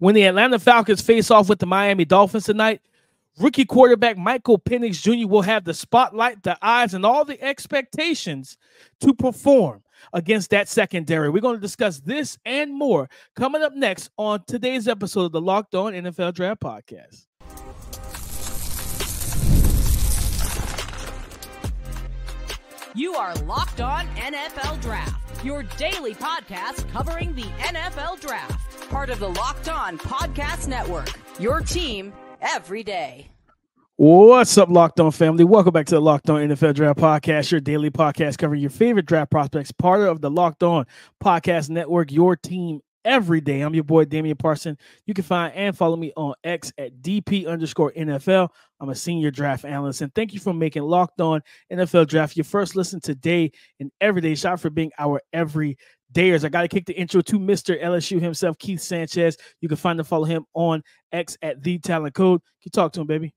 When the Atlanta Falcons face off with the Miami Dolphins tonight, rookie quarterback Michael Penix Jr. will have the spotlight, the eyes, and all the expectations to perform against that secondary. We're going to discuss this and more coming up next on today's episode of the Locked On NFL Draft Podcast. You are Locked On NFL Draft, your daily podcast covering the NFL Draft, part of the Locked On Podcast Network. Your team every day. What's up, Locked On family? Welcome back to the Locked On NFL Draft Podcast, your daily podcast covering your favorite draft prospects, part of the Locked On Podcast Network, your team every day. I'm your boy Damian Parson. You can find and follow me on X at DP underscore NFL. I'm a senior draft analyst, and thank you for making Locked On NFL Draft your first listen today and every day. Shout for being our every Dayers. I got to kick the intro to Mr. LSU himself, Keith Sanchez. You can find and follow him on X at the Talent Code. You talk to him, baby?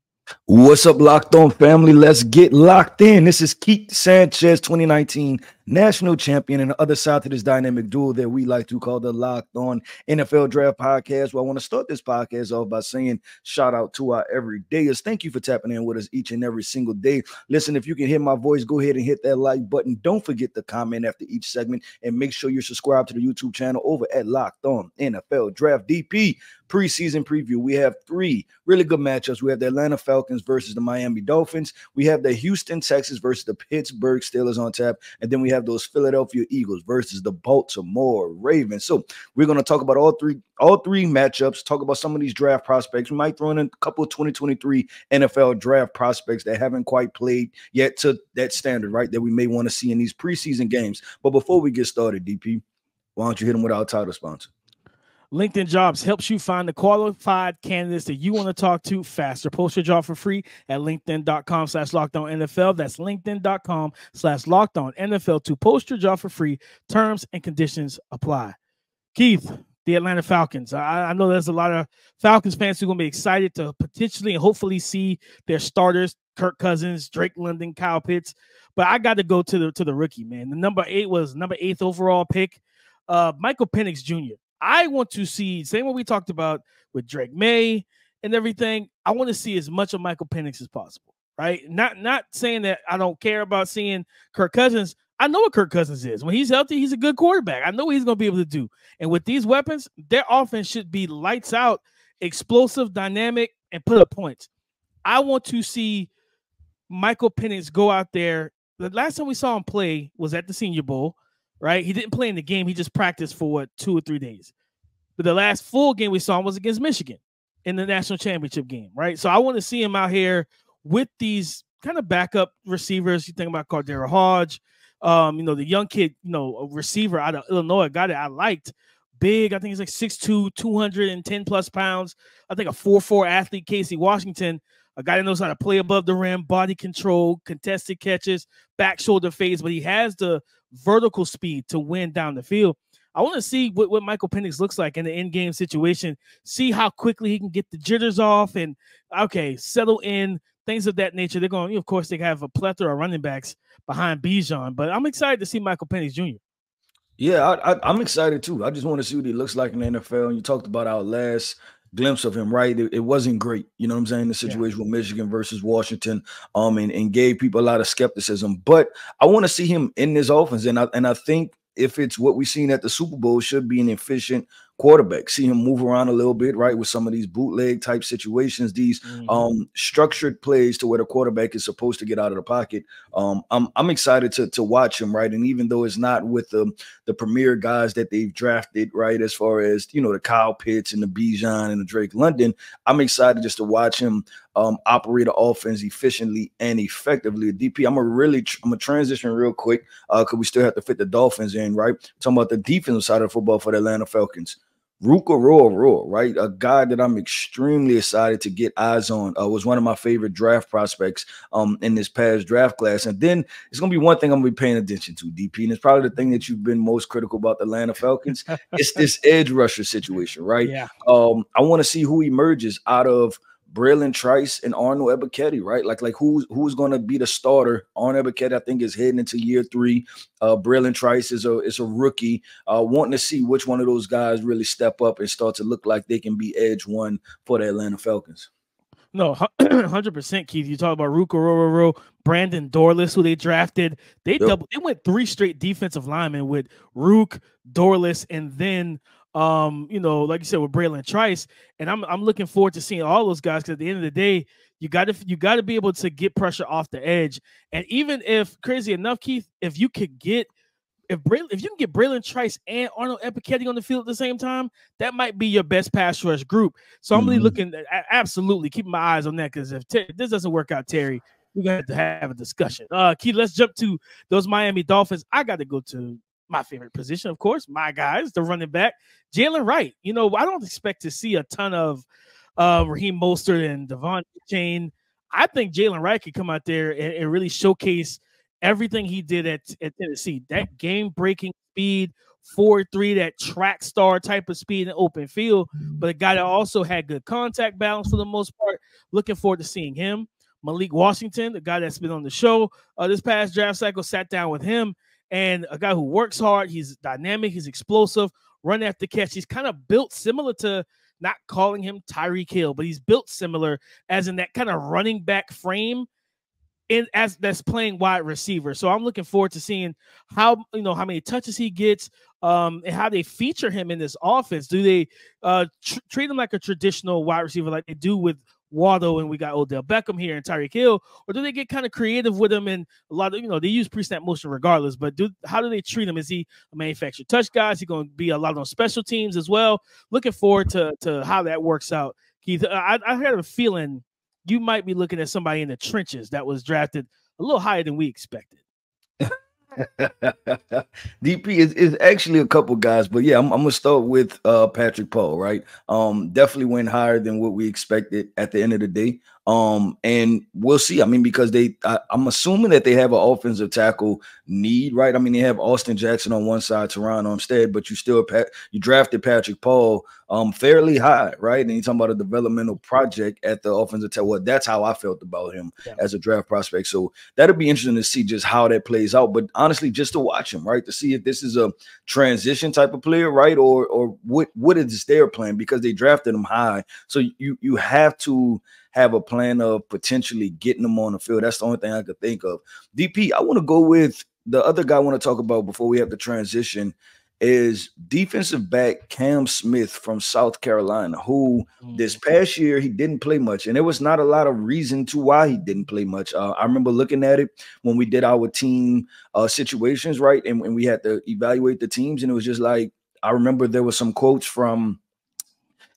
What's up, Locked On family? Let's get locked in. This is Keith Sanchez, 2019 national champion, and the other side to this dynamic duel that we like to call the Locked On NFL Draft Podcast. Well, I want to start this podcast off by saying shout out to our everydayers. Thank you for tapping in with us each and every single day. Listen, if you can hear my voice, go ahead and hit that like button. Don't forget to comment after each segment, and make sure you're subscribed to the YouTube channel over at Locked On NFL Draft DP preseason preview. We have three really good matchups. We have the Atlanta Falcons versus the Miami Dolphins. We have the Houston Texans versus the Pittsburgh Steelers on tap, and then we have those Philadelphia Eagles versus the Baltimore Ravens. So we're going to talk about all three all three matchups, talk about some of these draft prospects. We might throw in a couple of 2023 NFL draft prospects that haven't quite played yet to that standard, right? That we may want to see in these preseason games. But before we get started, DP, why don't you hit them with our title sponsor? LinkedIn Jobs helps you find the qualified candidates that you want to talk to faster. Post your job for free at linkedin.com slash lockdown NFL. That's linkedin.com slash lockdown NFL to post your job for free. Terms and conditions apply. Keith, the Atlanta Falcons. I, I know there's a lot of Falcons fans who are going to be excited to potentially and hopefully see their starters, Kirk Cousins, Drake London, Kyle Pitts. But I got to go to the to the rookie, man. The number eight was number eighth overall pick, uh, Michael Penix Jr. I want to see same what we talked about with Drake Maye and everything. I want to see as much of Michael Penix as possible, right? Not not saying that I don't care about seeing Kirk Cousins. I know what Kirk Cousins is. When he's healthy, he's a good quarterback. I know what he's going to be able to do. And with these weapons, their offense should be lights out, explosive, dynamic, and put up points. I want to see Michael Penix go out there. The last time we saw him play was at the Senior Bowl right? He didn't play in the game. He just practiced for what two or three days. But the last full game we saw him was against Michigan in the national championship game, right? So I want to see him out here with these kind of backup receivers. You think about KhaDarel Hodge, um, you know, the young kid, you know, a receiver out of Illinois, got it. I liked big. I think he's like 6'2, 210 plus pounds. I think a 4'4 athlete, Casey Washington, a guy that knows how to play above the rim, body control, contested catches, back shoulder fades, but he has the vertical speed to win down the field. I want to see what, what Michael Penix looks like in the in-game situation, see how quickly he can get the jitters off and okay, settle in, things of that nature. They're going, you of course, they have a plethora of running backs behind Bijan, but I'm excited to see Michael Penix Jr. Yeah, I, am excited too. I just want to see what he looks like in the NFL. And you talked about our last glimpse of him, right? It, it, wasn't great. You know what I'm saying? The situation yeah. with Michigan versus Washington, um, and, and gave people a lot of skepticism. But I want to see him in this offense, and I and I think if it's what we've seen at the Super Bowl, should be an efficient quarterback. See him move around a little bit, right? With some of these bootleg type situations, these mm-hmm. um structured plays to where the quarterback is supposed to get out of the pocket. Um, I'm I'm excited to to watch him, right? And even though it's not with the the premier guys that they've drafted, right, as far as you know, the Kyle Pitts and the Bijan and the Drake London, I'm excited just to watch him um operate the offense efficiently and effectively. DP, I'm a really I'm gonna transition real quick uh because we still have to fit the Dolphins in, right? Talking about the defensive side of football for the Atlanta Falcons. Ruke Orhorhoro right? A guy that I'm extremely excited to get eyes on. Uh, was one of my favorite draft prospects um, in this past draft class. And then it's going to be one thing I'm going to be paying attention to, DP. And it's probably the thing that you've been most critical about the Atlanta Falcons. it's this edge rusher situation, right? Yeah. Um, I want to see who emerges out of Bralen Trice and Arnold Ebiketie, right? Like, like who's who's going to be the starter? Arnold Ebiketie, I think, is heading into year three. Uh, Bralen Trice is a is a rookie. Uh, wanting to see which one of those guys really step up and start to look like they can be edge one for the Atlanta Falcons. No, hundred percent, Keith. You talk about Ruke Brandon Dorlus, who they drafted. They yep. double. They went three straight defensive linemen with Ruke, Dorlus, and then um, you know, like you said with Bralen Trice. And I'm I'm looking forward to seeing all those guys because at the end of the day, you got to you got to be able to get pressure off the edge. And even if crazy enough, Keith, if you could get if Bralen, if you can get Bralen Trice and Arnold Ebiketie on the field at the same time, that might be your best pass rush group. So I'm mm-hmm. really looking at, absolutely keeping my eyes on that because if, Ter- if this doesn't work out, Terry, we're gonna have to have a discussion. Uh, Keith, let's jump to those Miami Dolphins. I got to go to my favorite position, of course, my guys, the running back, Jaylen Wright. You know, I don't expect to see a ton of uh, Raheem Mostert and De'Von Achane. I think Jaylen Wright could come out there and, and really showcase – everything he did at, at Tennessee, that game breaking speed, 4 3, that track star type of speed in open field, but a guy that also had good contact balance for the most part. Looking forward to seeing him. Malik Washington, the guy that's been on the show uh, this past draft cycle, sat down with him and a guy who works hard. He's dynamic, he's explosive, run after catch. He's kind of built similar to not calling him Tyreek Hill, but he's built similar as in that kind of running back frame in as that's playing wide receiver. So I'm looking forward to seeing how you know how many touches he gets, um, and how they feature him in this offense. Do they uh tr- treat him like a traditional wide receiver like they do with Waddle and we got Odell Beckham here and Tyreek Hill, or do they get kind of creative with him and a lot of you know they use pre-snap motion regardless, but do how do they treat him? Is he a manufactured touch guy? Is he going to be a lot on special teams as well? Looking forward to to how that works out. Keith, I, I had a feeling you might be looking at somebody in the trenches that was drafted a little higher than we expected. DP is, is actually a couple guys, but yeah, I'm, I'm, gonna start with uh, Patrick Paul, right? Um, definitely went higher than what we expected at the end of the day. Um, and we'll see. I mean, because they, I, am assuming that they have an offensive tackle need, right? I mean, they have Austin Jackson on one side, Terron Armstead, but you still you drafted Patrick Paul, um, fairly high, right? And you're talking about a developmental project at the offensive tackle. Well, that's how I felt about him yeah. as a draft prospect. So that'll be interesting to see just how that plays out. But honestly, just to watch him, right, to see if this is a transition type of player, right, or or what what is their plan because they drafted him high. So you you have to have a plan of potentially getting them on the field. That's the only thing I could think of. DP, I want to go with the other guy I want to talk about before we have the transition is defensive back Cam Smith from South Carolina, who this mm. past year he didn't play much, and there was not a lot of reason to why he didn't play much. Uh, I remember looking at it when we did our team uh, situations, right, and, and we had to evaluate the teams, and it was just like I remember there was some quotes from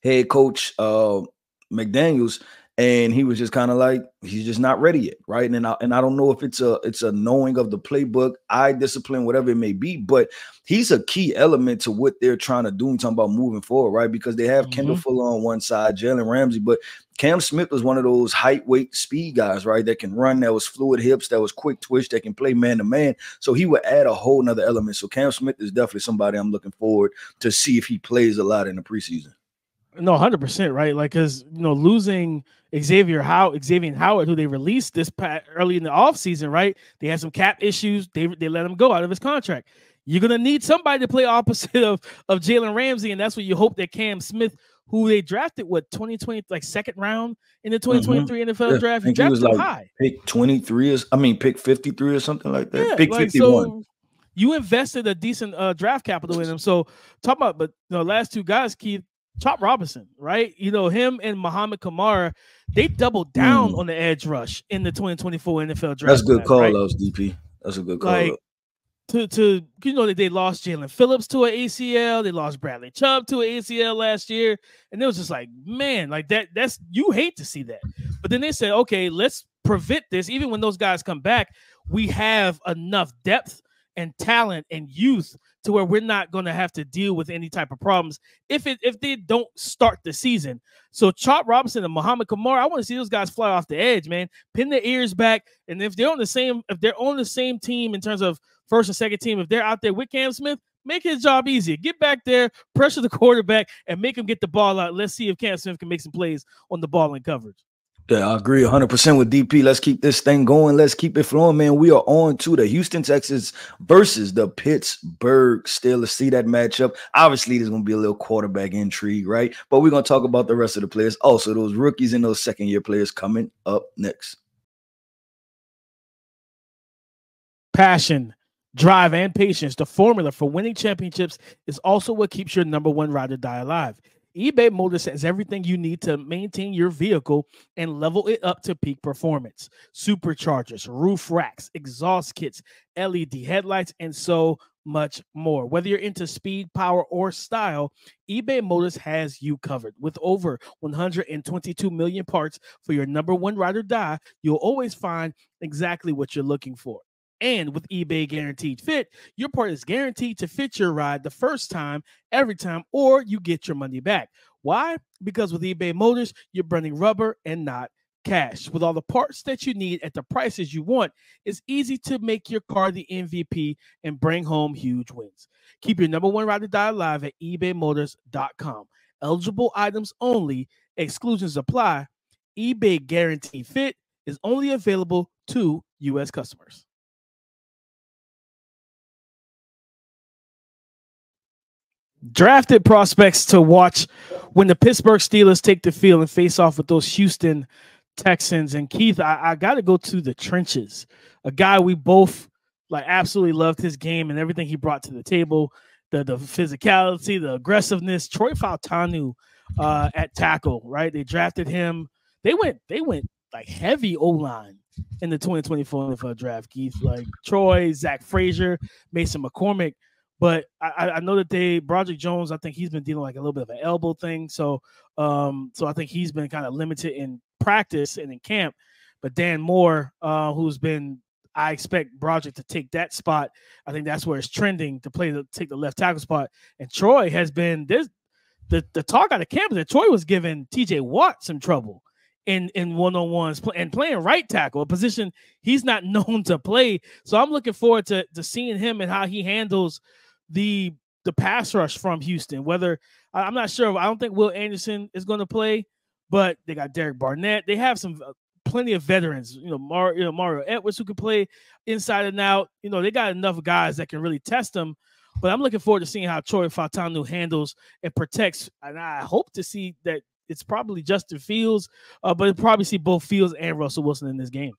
head coach uh, McDaniels and he was just kind of like he's just not ready yet right? And I, and I don't know if it's a it's a knowing of the playbook eye discipline whatever it may be but he's a key element to what they're trying to do and talking about moving forward right? Because they have mm-hmm. Kendall Fuller on one side Jalen Ramsey but Cam Smith was one of those height weight speed guys right? That can run that was fluid hips that was quick twitch that can play man to man. So he would add a whole nother element. So Cam Smith is definitely somebody I'm looking forward to see if he plays a lot in the preseason no, hundred percent, right? Like, cause you know, losing Xavier How Xavier Howard, who they released this pat early in the offseason, right? They had some cap issues. They they let him go out of his contract. You're gonna need somebody to play opposite of of Jalen Ramsey, and that's what you hope that Cam Smith, who they drafted, what 2020, like second round in the 2023 mm-hmm. NFL yeah, draft, he drafted like high. Pick 23 is I mean pick 53 or something like that. Yeah, pick like, 51. So, you invested a decent uh, draft capital in him. So talk about, but you know, last two guys, Keith, Chop Robinson, right? You know, him and Mohamed Kamara, they doubled down mm. on the edge rush in the 2024 NFL draft. That's a good call, right? those DP. That's a good call. Like, to to you know that they lost Jaelan Phillips to an ACL, they lost Bradley Chubb to an ACL last year, and it was just like, man, like that. That's you hate to see that, but then they said, okay, let's prevent this. Even when those guys come back, we have enough depth and talent and youth to where we're not going to have to deal with any type of problems if it if they don't start the season. So Chop Robinson and Mohamed Kamara, I want to see those guys fly off the edge, man. Pin their ears back, and if they're on the same if they're on the same team in terms of first and second team, if they're out there with Cam Smith, make his job easier. Get back there, pressure the quarterback, and make him get the ball out. Let's see if Cam Smith can make some plays on the ball and coverage. Yeah, I agree 100% with DP. Let's keep this thing going. Let's keep it flowing, man. We are on to the Houston Texans versus the Pittsburgh Steelers. See that matchup. Obviously, there's going to be a little quarterback intrigue, right? But we're going to talk about the rest of the players. Also, those rookies and those second year players coming up next. Passion, drive, and patience, the formula for winning championships, is also what keeps your number one ride or die alive eBay Motors has everything you need to maintain your vehicle and level it up to peak performance. Superchargers, roof racks, exhaust kits, LED headlights, and so much more. Whether you're into speed, power, or style, eBay Motors has you covered. With over 122 million parts for your number one ride or die, you'll always find exactly what you're looking for. And with eBay Guaranteed Fit, your part is guaranteed to fit your ride the first time, every time, or you get your money back. Why? Because with eBay Motors, you're burning rubber and not cash. With all the parts that you need at the prices you want, it's easy to make your car the MVP and bring home huge wins. Keep your number one ride to die alive at ebaymotors.com. Eligible items only, exclusions apply. eBay Guaranteed Fit is only available to U.S. customers. Drafted prospects to watch when the Pittsburgh Steelers take the field and face off with those Houston Texans. And Keith, I, I got to go to the trenches. A guy we both like absolutely loved his game and everything he brought to the table. The the physicality, the aggressiveness. Troy Fautanu uh, at tackle, right? They drafted him. They went they went like heavy O line in the 2024 NFL draft. Keith, like Troy, Zach Frazier, Mason McCormick. But I, I know that they Broderick Jones, I think he's been dealing like a little bit of an elbow thing. So um, so I think he's been kind of limited in practice and in camp. But Dan Moore, uh, who's been I expect Broderick to take that spot. I think that's where it's trending to play the take the left tackle spot. And Troy has been this the, the talk out of camp that Troy was giving TJ Watt some trouble in in one on ones and playing right tackle, a position he's not known to play. So I'm looking forward to to seeing him and how he handles the the pass rush from Houston. Whether I'm not sure, I don't think Will Anderson is going to play, but they got Derek Barnett. They have some uh, plenty of veterans. You know, Mar, you know Mario Edwards who can play inside and out. You know, they got enough guys that can really test them. But I'm looking forward to seeing how Troy Fautanu handles and protects. And I hope to see that it's probably Justin Fields, uh, but probably see both Fields and Russell Wilson in this game.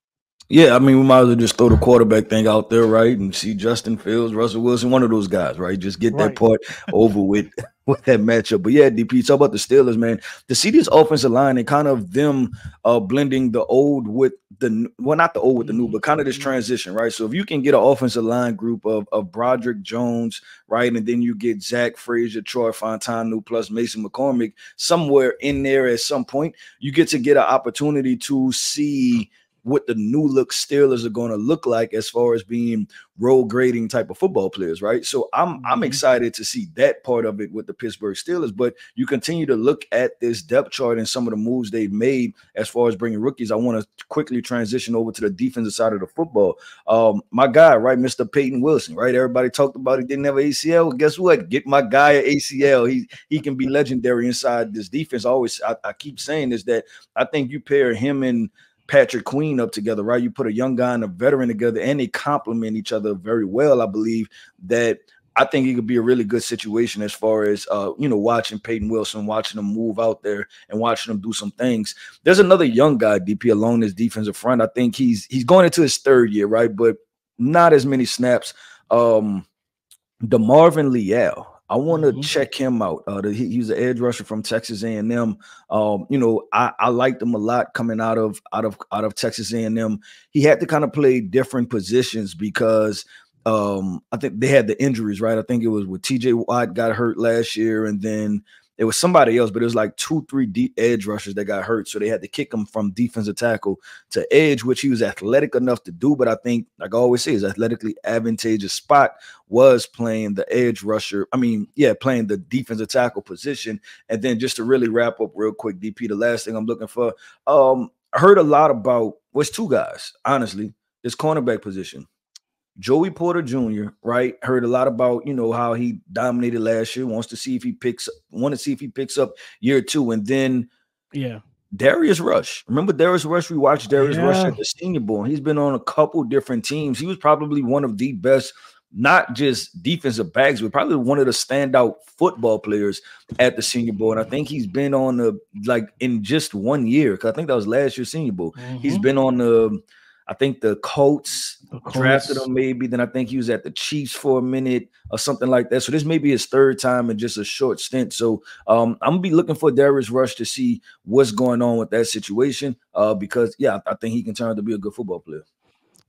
Yeah, I mean, we might as well just throw the quarterback thing out there, right? And see Justin Fields, Russell Wilson, one of those guys, right? Just get right. that part over with with that matchup. But yeah, DP, talk about the Steelers, man. To see this offensive line and kind of them uh blending the old with the well, not the old with the new, but kind of this mm-hmm. transition, right? So if you can get an offensive line group of of Broderick Jones, right, and then you get Zach Frazier, Troy Fautanu, plus Mason McCormick somewhere in there at some point, you get to get an opportunity to see what the new look Steelers are going to look like as far as being role grading type of football players, right? So I'm mm-hmm. I'm excited to see that part of it with the Pittsburgh Steelers. But you continue to look at this depth chart and some of the moves they've made as far as bringing rookies. I want to quickly transition over to the defensive side of the football. Um, my guy, right, Mr. Peyton Wilson, right? Everybody talked about he didn't have ACL. Well, guess what? Get my guy at ACL. He he can be legendary inside this defense. I always I, I keep saying is that I think you pair him and Patrick Queen up together, right? You put a young guy and a veteran together, and they complement each other very well. I believe that I think it could be a really good situation as far as uh, you know, watching Peyton Wilson, watching him move out there and watching him do some things. There's another young guy, DP, along this defensive front. I think he's he's going into his third year, right? But not as many snaps. Um DeMarvin Leal. I want to mm-hmm. check him out. Uh, the, he, he's an edge rusher from Texas A&M. Um, you know, I, I liked him a lot coming out of out of out of Texas A&M. He had to kind of play different positions because um, I think they had the injuries, right? I think it was with TJ Watt got hurt last year, and then it was somebody else, but it was like two, three deep edge rushers that got hurt. So they had to kick him from defensive tackle to edge, which he was athletic enough to do. But I think, like I always say, his athletically advantageous spot was playing the edge rusher. I mean, yeah, playing the defensive tackle position. And then just to really wrap up real quick, DP, the last thing I'm looking for. Um, I heard a lot about what's two guys, honestly, this cornerback position. Joey Porter Jr., right? Heard a lot about, you know, how he dominated last year, wants to see if he picks want to see if he picks up year two. And then yeah, Darius Rush. Remember Darius Rush? We watched Darius yeah. Rush at the senior bowl. He's been on a couple different teams. He was probably one of the best, not just defensive backs, but probably one of the standout football players at the senior bowl. And I think he's been on the like in just one year, because I think that was last year's senior bowl. Mm-hmm. He's been on the I think the Colts, the Colts, drafted him maybe. Then I think he was at the Chiefs for a minute or something like that. So this may be his third time in just a short stint. So um, I'm gonna be looking for Darius Rush to see what's going on with that situation. Uh, because yeah, I think he can turn out to be a good football player.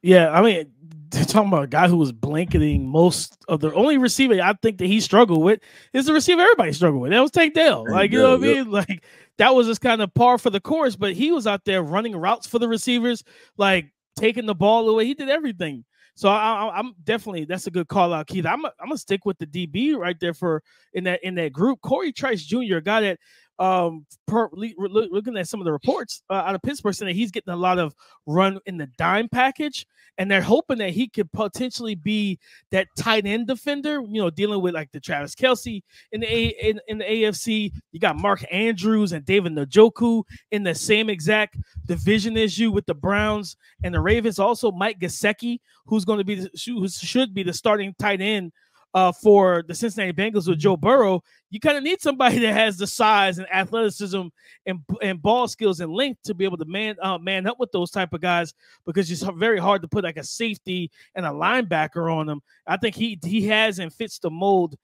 Yeah, I mean, talking about a guy who was blanketing most of the only receiver I think that he struggled with is the receiver everybody struggled with. That was Tank Dell. Like, you know what I mean? Like that was just kind of par for the course, but he was out there running routes for the receivers. Like taking the ball away. He did everything. So I, am definitely that's a good call out, Keith. I'm a, I'm gonna stick with the DB right there for in that in that group. Cory Trice Jr. got it um per, looking at some of the reports uh, out of Pittsburgh saying that he's getting a lot of run in the dime package and they're hoping that he could potentially be that tight end defender you know dealing with like the Travis Kelce in the A, in, in the AFC you got Mark Andrews and David Njoku in the same exact division as you with the Browns and the Ravens. Also Mike Gesicki who's going to be the, who should be the starting tight end uh, for the Cincinnati Bengals with Joe Burrow, you kind of need somebody that has the size and athleticism and, and ball skills and length to be able to man uh, man up with those type of guys because it's very hard to put like a safety and a linebacker on them. I think he he has and fits the mold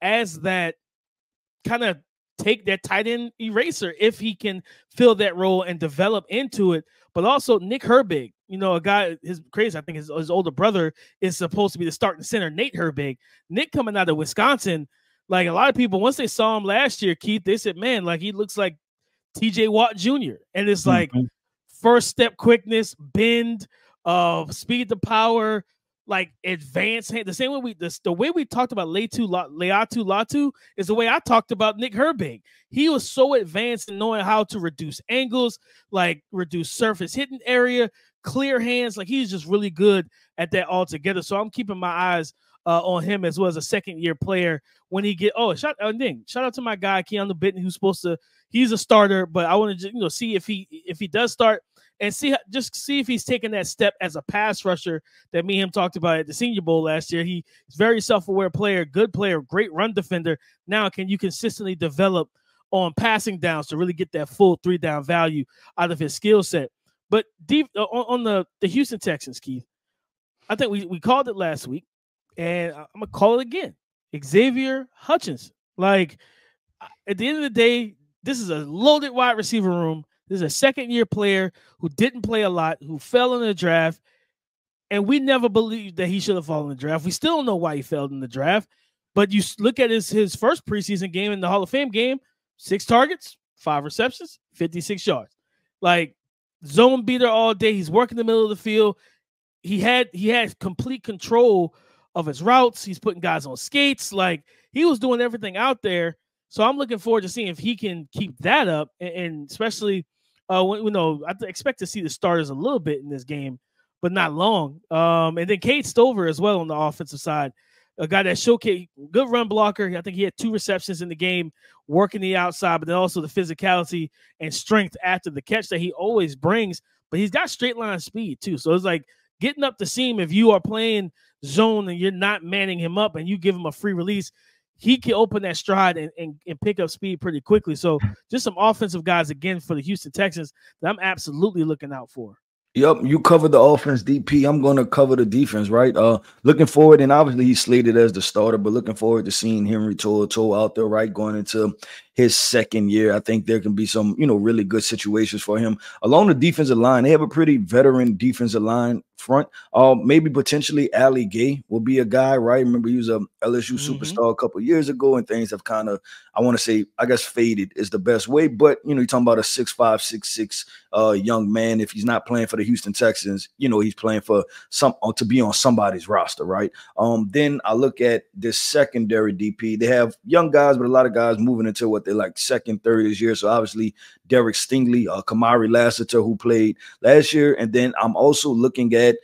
as that kind of take that tight end eraser if he can fill that role and develop into it. But also Nick Herbig, you know, a guy his crazy. I think his, his older brother is supposed to be the starting center. Nate Herbig, Nick coming out of Wisconsin. Like a lot of people, once they saw him last year, Keith, they said, "Man, like he looks like T.J. Watt Jr." And it's like mm-hmm. first step quickness, bend, uh, speed to power, like advanced hand. The same way we the, the way we talked about Laiatu Laiatu Latu is the way I talked about Nick Herbig. He was so advanced in knowing how to reduce angles, like reduce surface hitting area, clear hands. Like he's just really good at that altogether. So I'm keeping my eyes uh, on him as well as a second year player when he get. Oh, shout uh, ding, shout out to my guy Keanu Benton who's supposed to. He's a starter, but I want to you know see if he if he does start and see just see if he's taking that step as a pass rusher that me and him talked about at the Senior Bowl last year. He's very self-aware player, good player, great run defender. Now, can you consistently develop on passing downs to really get that full three down value out of his skill set? But deep uh, on, the the Houston Texans, Keith, I think we we called it last week, and I'm gonna call it again. Xavier Hutchinson. Like at the end of the day, this is a loaded wide receiver room. This is a second year player who didn't play a lot, who fell in the draft, and we never believed that he should have fallen in the draft. We still don't know why he fell in the draft, but you look at his his first preseason game in the Hall of Fame game, six targets, five receptions, 56 yards. Like zone beater all day. He's working the middle of the field. He had he had complete control of his routes. He's putting guys on skates. Like he was doing everything out there. So I'm looking forward to seeing if he can keep that up, and, and especially uh, when, you know I expect to see the starters a little bit in this game, but not long. Um, and then Cade Stover as well on the offensive side a guy that showcased good run blocker. I think he had two receptions in the game, working the outside, but then also the physicality and strength after the catch that he always brings. But he's got straight line speed too. So it's like getting up the seam. If you are playing zone and you're not manning him up and you give him a free release, he can open that stride and, and, and pick up speed pretty quickly. So just some offensive guys again for the Houston Texans that I'm absolutely looking out for. Yep, you cover the offense DP. I'm going to cover the defense, right? Uh looking forward, and obviously he's slated as the starter, but looking forward to seeing Henry To'o out there, right? Going into his second year. I think there can be some, you know, really good situations for him. Along the defensive line, they have a pretty veteran defensive line front. Uh, maybe potentially Ali Gaye will be a guy, right? Remember, he was a LSU mm-hmm. superstar a couple years ago, and things have kind of, I want to say, I guess faded is the best way. But you know, you're talking about a six five, six six uh young man. If he's not playing for the Houston Texans, you know, he's playing for some uh, to be on somebody's roster, right? Um, then I look at this secondary DP. They have young guys, but a lot of guys moving into what they're like second, third this year. So obviously Derek Stingley, uh, Kamari Lassiter, who played last year, and then I'm also looking at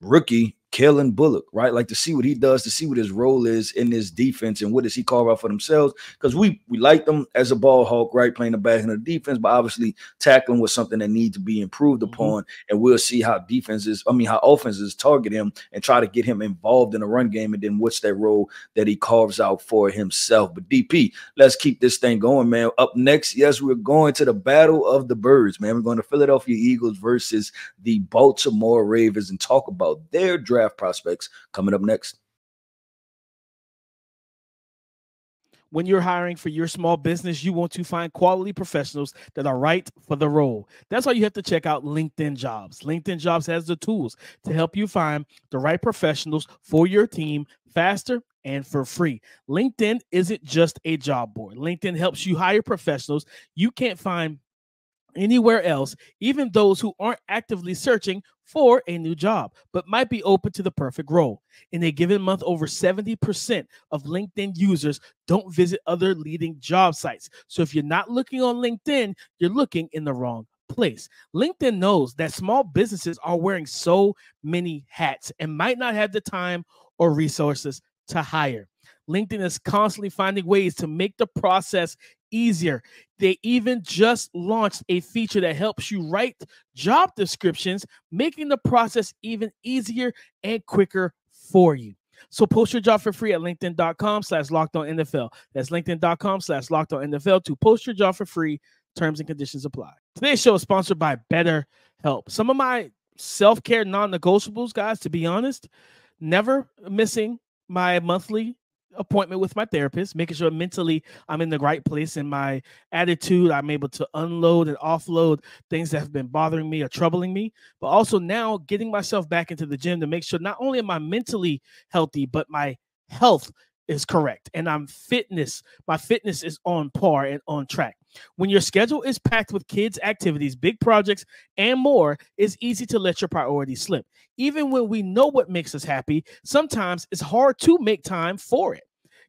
rookie Calen Bullock, right? Like to see what he does, to see what his role is in this defense and what does he carve out for themselves. Because we we like them as a ball hawk, right? Playing the back end of the defense, but obviously tackling was something that needs to be improved mm-hmm. upon. And we'll see how defenses, I mean, how offenses target him and try to get him involved in the run game. And then what's that role that he carves out for himself. But DP, let's keep this thing going, man. Up next, yes, we're going to the battle of the birds, man. We're going to Philadelphia Eagles versus the Baltimore Ravens and talk about their draft prospects coming up next. When you're hiring for your small business, you want to find quality professionals that are right for the role. That's why you have to check out LinkedIn Jobs. LinkedIn Jobs has the tools to help you find the right professionals for your team faster and for free. LinkedIn isn't just a job board. LinkedIn helps you hire professionals you can't find anywhere else, even those who aren't actively searching for a new job, but might be open to the perfect role. In a given month, over 70% of LinkedIn users don't visit other leading job sites. So if you're not looking on LinkedIn, you're looking in the wrong place. LinkedIn knows that small businesses are wearing so many hats and might not have the time or resources to hire. LinkedIn is constantly finding ways to make the process easier. They even just launched a feature that helps you write job descriptions, making the process even easier and quicker for you. So post your job for free at LinkedIn.com slash locked on NFL. That's LinkedIn.com slash locked on NFL to post your job for free. Terms and conditions apply. Today's show is sponsored by Better Help. Some of my self-care non-negotiables, guys, to be honest, never missing my monthly appointment with my therapist, making sure mentally I'm in the right place in my attitude. I'm able to unload and offload things that have been bothering me or troubling me, but also now getting myself back into the gym to make sure not only am I mentally healthy, but my health is correct and I'm fitness, my fitness is on par and on track. When your schedule is packed with kids' activities, big projects, and more, it's easy to let your priorities slip. Even when we know what makes us happy, sometimes it's hard to make time for it.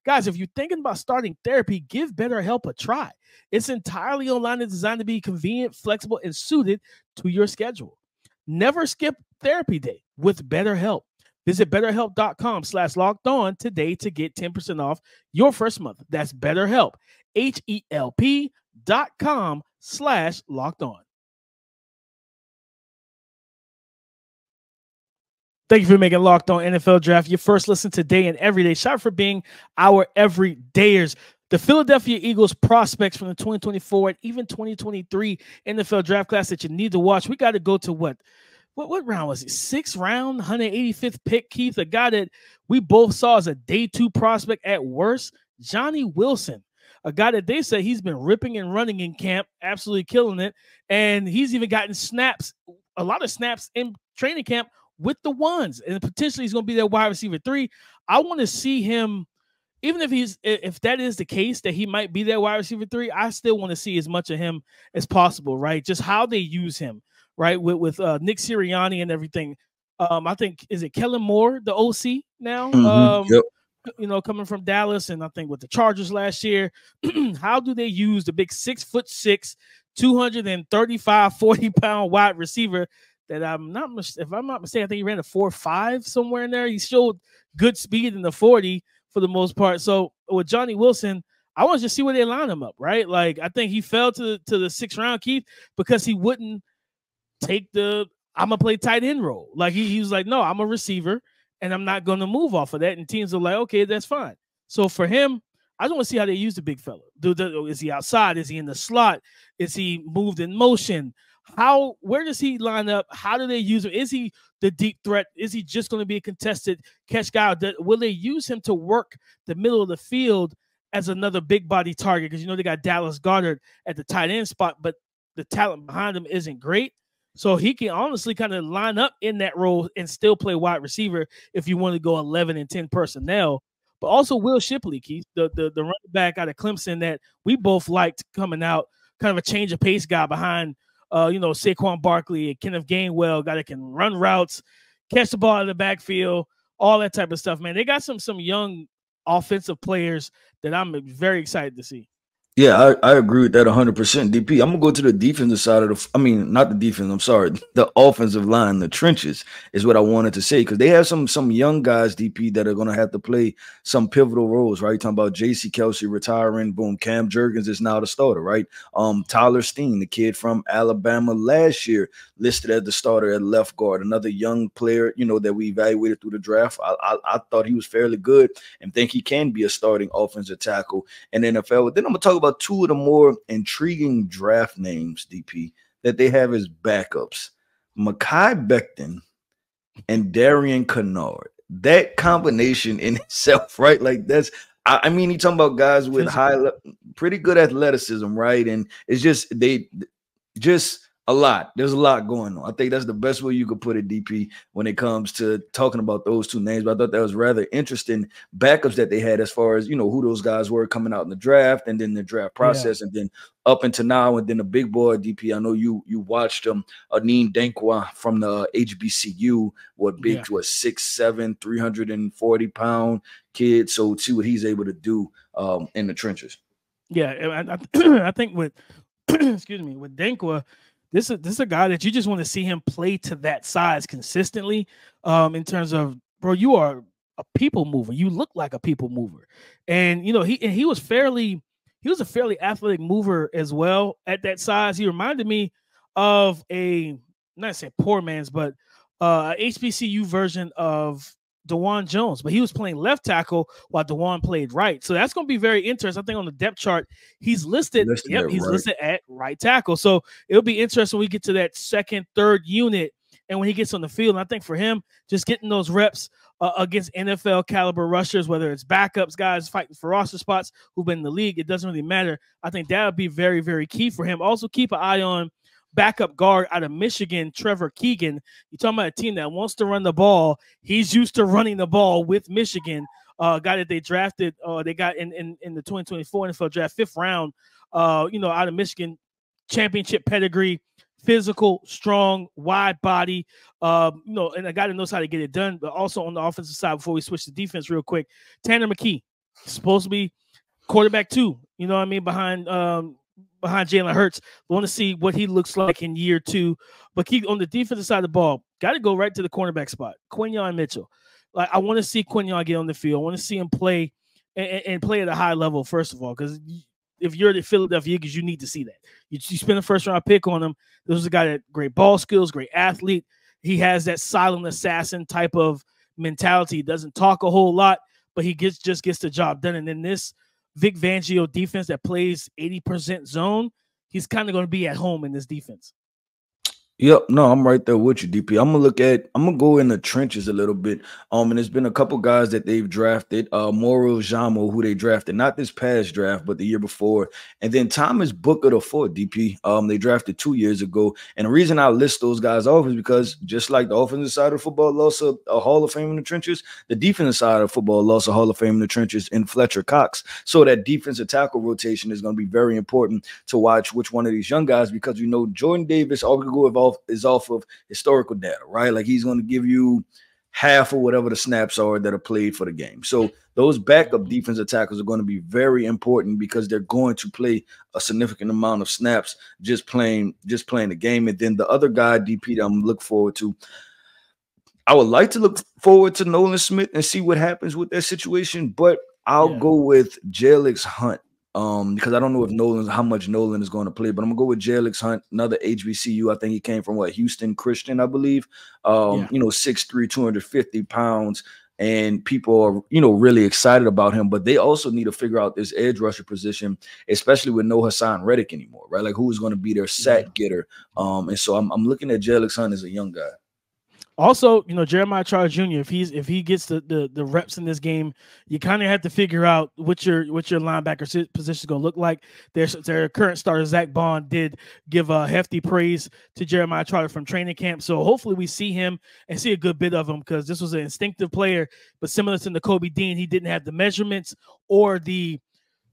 Guys, if you're thinking about starting therapy, give BetterHelp a try. It's entirely online and designed to be convenient, flexible, and suited to your schedule. Never skip therapy day with BetterHelp. Visit betterhelp.com slash locked on today to get 10% off your first month. That's BetterHelp, H-E-L-P dot com slash locked on. Thank you for making Locked On NFL Draft your first listen today and every day. Shout for being our everydayers. The Philadelphia Eagles prospects from the 2024 and even 2023 NFL draft class that you need to watch. We got to go to what what what round was it? Sixth round, 185th pick. Keith, a guy that we both saw as a day two prospect at worst, Johnny Wilson, a guy that they say he's been ripping and running in camp, absolutely killing it, and he's even gotten snaps, a lot of snaps in training camp with the ones, and potentially he's going to be their wide receiver three. I want to see him. Even if he's if that is the case that he might be their wide receiver three, I still want to see as much of him as possible, right? Just how they use him right? With with uh, Nick Sirianni and everything. Um, I think is it Kellen Moore, the OC now? Mm-hmm. Um, yep. You know, coming from Dallas, and I think with the Chargers last year, how do they use the big six foot six, 235, 40 pound wide receiver that I'm not, if I'm not mistaken, I think he ran a four five somewhere in there. He showed good speed in the 40 for the most part. So with Johnny Wilson, I want to just see where they line him up, right? Like I think he fell to to the sixth round, Keith, because he wouldn't take the I'm gonna play tight end role. Like he, he was like, no, I'm a receiver and I'm not gonna move off of that. And teams are like, okay, that's fine. So for him, I just want to see how they use the big fella. Do the, is he outside? Is he in the slot? Is he moved in motion? How where does he line up? How do they use him? Is he the deep threat? Is he just going to be a contested catch guy? Will they use him to work the middle of the field as another big body target? Because you know they got Dallas Goedert at the tight end spot, but the talent behind him isn't great. So he can honestly kind of line up in that role and still play wide receiver if you want to go 11 and 10 personnel. But also Will Shipley, Keith, the, the, the running back out of Clemson that we both liked coming out, kind of a change of pace guy behind, uh, you know, Saquon Barkley and Kenneth Gainwell, guy that can run routes, catch the ball in the backfield, all that type of stuff, man. They got some some young offensive players that I'm very excited to see. Yeah, I, I agree with that 100%. DP, I'm going to go to the defensive side of the, I mean, not the defense, I'm sorry, the offensive line, the trenches is what I wanted to say because they have some some young guys, DP, that are going to have to play some pivotal roles, right? You're talking about Jason Kelce retiring, boom, Cam Jurgens is now the starter, right? Um, Tyler Steen, the kid from Alabama last year, listed as the starter at left guard, another young player, you know, that we evaluated through the draft. I, I, I thought he was fairly good and think he can be a starting offensive tackle in NFL. Then I'm going to talk about two of the more intriguing draft names, DP, that they have as backups Mekhi Becton and Darian Kinnard. That combination in itself, right? Like that's I, I mean, you talking about guys with high, pretty good athleticism, right? And it's just they just a lot. There's a lot going on. I think that's the best way you could put it, DP, when it comes to talking about those two names. But I thought that was rather interesting backups that they had as far as you know who those guys were coming out in the draft and then the draft process yeah. and then up until now and then the big boy DP. I know you you watched him, um, Anim Dankwah from the HBCU, what big yeah. what six seven, 340 pound kid. So see what he's able to do um in the trenches. Yeah, I, I, I think with excuse me with Dankwah this is this is a guy that you just want to see him play to that size consistently. Um, in terms of bro, you are a people mover. You look like a people mover, and you know he and he was fairly he was a fairly athletic mover as well at that size. He reminded me of a not say poor man's, but uh HBCU version of Dawand Jones, but he was playing left tackle while Dawand played right. So that's going to be very interesting. I think on the depth chart, he's listed. listed yep, he's right. listed at right tackle. So it'll be interesting when we get to that second, third unit, and when he gets on the field. And I think for him, just getting those reps uh, against NFL caliber rushers, whether it's backups, guys fighting for roster spots who've been in the league, it doesn't really matter. I think that would be very, very key for him. Also, keep an eye on backup guard out of Michigan, Trevor Keegan. You're talking about a team that wants to run the ball. He's used to running the ball with Michigan. Uh, guy that they drafted, uh, they got in, in, in the 2024 NFL draft, fifth round, uh, you know, out of Michigan, championship pedigree, physical, strong, wide body, uh, you know, and a guy that knows how to get it done. But also on the offensive side, before we switch to defense real quick, Tanner McKee, supposed to be quarterback two, you know what I mean, behind um, behind Jalen Hurts. Want to see what he looks like in year two. But keep on the defensive side of the ball. Got to go right to the cornerback spot. Quinyon Mitchell. Like I want to see Quinyon get on the field. I want to see him play and, and, play at a high level. First of all, because if you're the Philadelphia Eagles, you need to see that. You, you spend a first round pick on him. This is a guy that great ball skills, great athlete. He has that silent assassin type of mentality. He doesn't talk a whole lot, but he gets just gets the job done. And in this Vic Fangio defense that plays 80% zone, he's kind of going to be at home in this defense. Yep, no, I'm right there with you, DP. I'm gonna look at I'm gonna go in the trenches a little bit. Um, and there's been a couple guys that they've drafted. Uh Moro Ojomo, who they drafted, not this past draft, but the year before, and then Thomas Booker the fourth, DP. Um, they drafted two years ago. And the reason I list those guys off is because just like the offensive side of football lost a, a Hall of Fame in the trenches, the defensive side of football lost a Hall of Fame in the trenches in Fletcher Cox. So that defensive tackle rotation is going to be very important to watch which one of these young guys because you know Jordan Davis, all we go off is off of historical data, right? Like he's going to give you half of whatever the snaps are that are played for the game. So those backup defensive tackles are going to be very important because they're going to play a significant amount of snaps just playing just playing the game. And then the other guy, DP, that I'm looking forward to. I would like to look forward to Nolan Smith and see what happens with that situation, but I'll yeah. go with Jalyx Hunt um, because I don't know if Nolan how much Nolan is going to play, but I'm gonna go with Jalyx Hunt, another HBCU. I think he came from what Houston Christian, I believe. Um, yeah. you know, 6'3, 250 pounds, and people are you know really excited about him, but they also need to figure out this edge rusher position, especially with no Haason Reddick anymore, right? Like who's going to be their sack getter. Um, and so I'm, I'm looking at Jalyx Hunt as a young guy. Also, you know, Jeremiah Charles Jr. If he's if he gets the the, the reps in this game, you kind of have to figure out what your what your linebacker position is going to look like. Their their current starter Zach Baun did give a hefty praise to Jeremiah Trotter from training camp. So hopefully we see him and see a good bit of him because this was an instinctive player, but similar to the Kobe Dean, he didn't have the measurements or the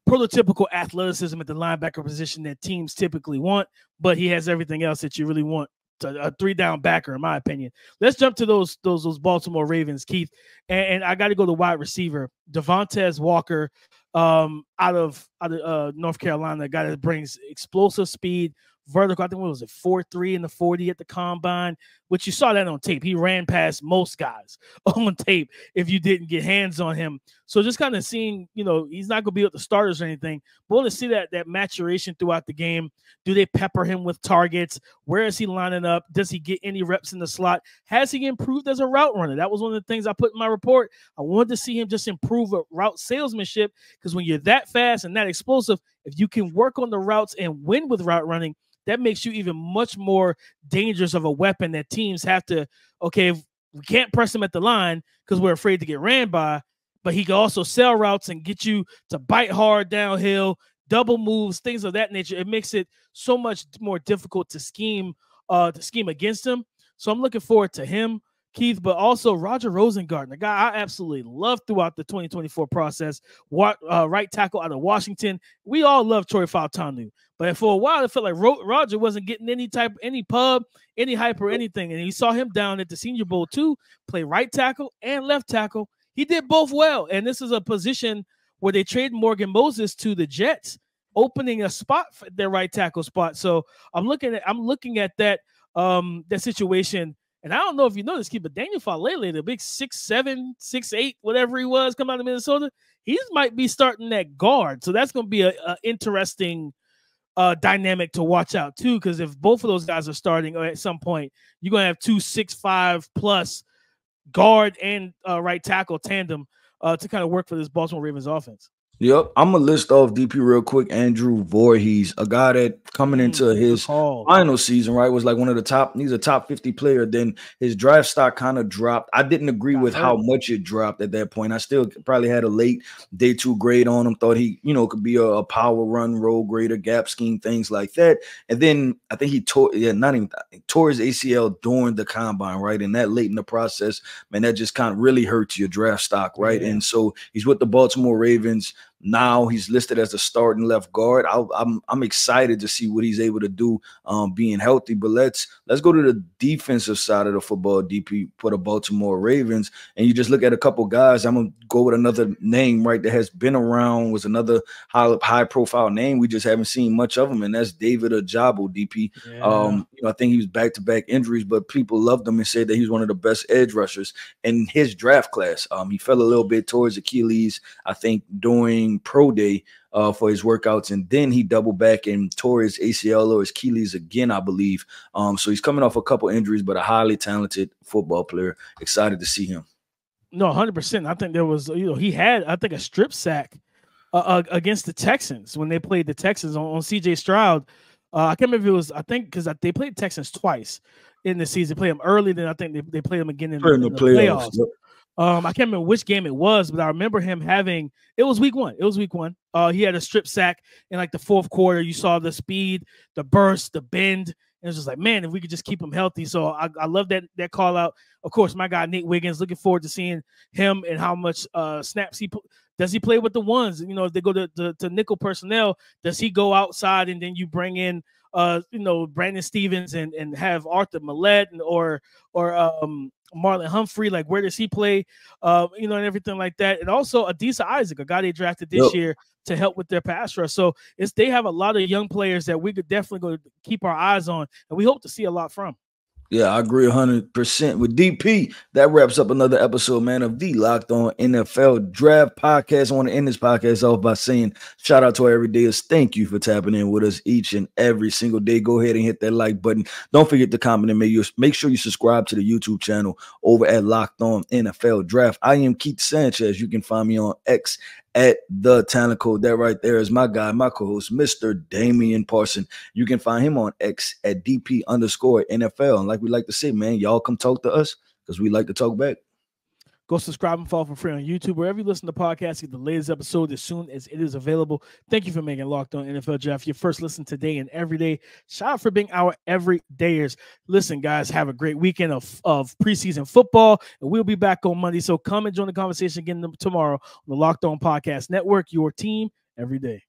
prototypical athleticism at the linebacker position that teams typically want, but he has everything else that you really want a, three down backer, in my opinion. Let's jump to those those those Baltimore Ravens, Keith. And, and I got to go to wide receiver. Devontez Walker um, out of out of uh, North Carolina, guy that brings explosive speed, vertical. I think what was it, four three in the forty at the combine, which you saw that on tape. He ran past most guys on tape if you didn't get hands on him. So just kind of seeing, you know, he's not going to be with the starters or anything. But want to see that that maturation throughout the game. Do they pepper him with targets? Where is he lining up? Does he get any reps in the slot? Has he improved as a route runner? That was one of the things I put in my report. I wanted to see him just improve a route salesmanship because when you're that fast and that explosive, if you can work on the routes and win with route running, that makes you even much more dangerous of a weapon that teams have to, okay, we can't press him at the line because we're afraid to get ran by, but he can also sell routes and get you to bite hard downhill, double moves, things of that nature. It makes it so much more difficult to scheme uh to scheme against him. So I'm looking forward to him. Keith, but also Roger Rosengarten, a guy I absolutely love throughout the 2024 process. What uh, right tackle out of Washington. We all love Troy Fautanu, but for a while it felt like Ro- Roger wasn't getting any type, any pub, any hype or anything. And he saw him down at the Senior Bowl too, play right tackle and left tackle. He did both well, and this is a position where they trade Morgan Moses to the Jets, opening a spot for their right tackle spot. So I'm looking at I'm looking at that um that situation and I don't know if you know this kid, but Daniel Faalele, the big six seven, six eight, whatever he was, come out of Minnesota, he might be starting that guard. So that's going to be a, a, interesting uh, dynamic to watch out too. Because if both of those guys are starting uh, at some point, you're going to have two six five plus guard and uh, right tackle tandem uh, to kind of work for this Baltimore Ravens offense. Yep, I'm gonna list off DP real quick. Andrew Voorhees, a guy that coming mm, into his final season, right, was like one of the top. He's a top 50 player. Then his draft stock kind of dropped. I didn't agree with how much it dropped at that point. I still probably had a late day two grade on him. Thought he, you know, could be a, a power run, roll grader, gap scheme, things like that. And then I think he tore, yeah, not even tore his ACL during the combine, right? And that late in the process, man, that just kind of really hurts your draft stock, right? Yeah. And so he's with the Baltimore Ravens. Now he's listed as the starting left guard. I, am I'm, I'm excited to see what he's able to do, um, being healthy. But let's let's go to the defensive side of the football. DP for the Baltimore Ravens, and you just look at a couple guys. I'm gonna go with another name right that has been around. Was another high high profile name. We just haven't seen much of him, and that's David Ojabo. DP. Yeah. Um, you know, I think he was back to back injuries, but people loved him and said that he was one of the best edge rushers in his draft class. Um, he fell a little bit towards Achilles, I think, during pro day uh, for his workouts, and then he doubled back and tore his ACL or his Achilles again, I believe. Um, so he's coming off a couple injuries, but a highly talented football player. Excited to see him. No, hundred percent. I think there was, you know, he had, I think, a strip sack uh, uh, against the Texans when they played the Texans on, on CJ Stroud. Uh, I can't remember if it was, I think, because they played Texans twice in the season. Play them early, then I think they, they played them again in, the, in the, playoffs. playoffs. Um, I can't remember which game it was, but I remember him having it was week one. It was week one. Uh, he had a strip sack in like the fourth quarter. You saw the speed, the burst, the bend. And it was just like, man, if we could just keep him healthy. So I, I love that that call out. Of course, my guy Nate Wiggins. Looking forward to seeing him and how much uh snaps he. Does he play with the ones? You know, if they go to, to, to nickel personnel, does he go outside and then you bring in uh you know Brandon Stephens and and have Arthur Maulet or or um Marlon Humphrey, like where does he play? Uh, you know, and everything like that. And also Adisa Isaac, a guy they drafted this yep. year to help with their pass rush. So it's they have a lot of young players that we could definitely go keep our eyes on, and we hope to see a lot from. Yeah, I agree 100% with DP. That wraps up another episode, man, of the Locked On NFL Draft Podcast. I want to end this podcast off by saying shout out to our everydayers. Thank you for tapping in with us each and every single day. Go ahead and hit that like button. Don't forget to comment and make, you, make sure you subscribe to the YouTube channel over at Locked On NFL Draft. I am Keith Sanchez. You can find me on X at the talent code. That right there is my guy, my co-host, Mr. Damian Parson. You can find him on X at DP underscore NFL. And like we like to say, man, y'all come talk to us because we like to talk back. Go subscribe and follow for free on YouTube. Wherever you listen to podcasts, get the latest episode as soon as it is available. Thank you for making Locked On NFL Draft your first listen today and every day. Shout out for being our everydayers. Listen, guys, have a great weekend of, of preseason football, and we'll be back on Monday. So come and join the conversation again tomorrow on the Locked On Podcast Network, your team every day.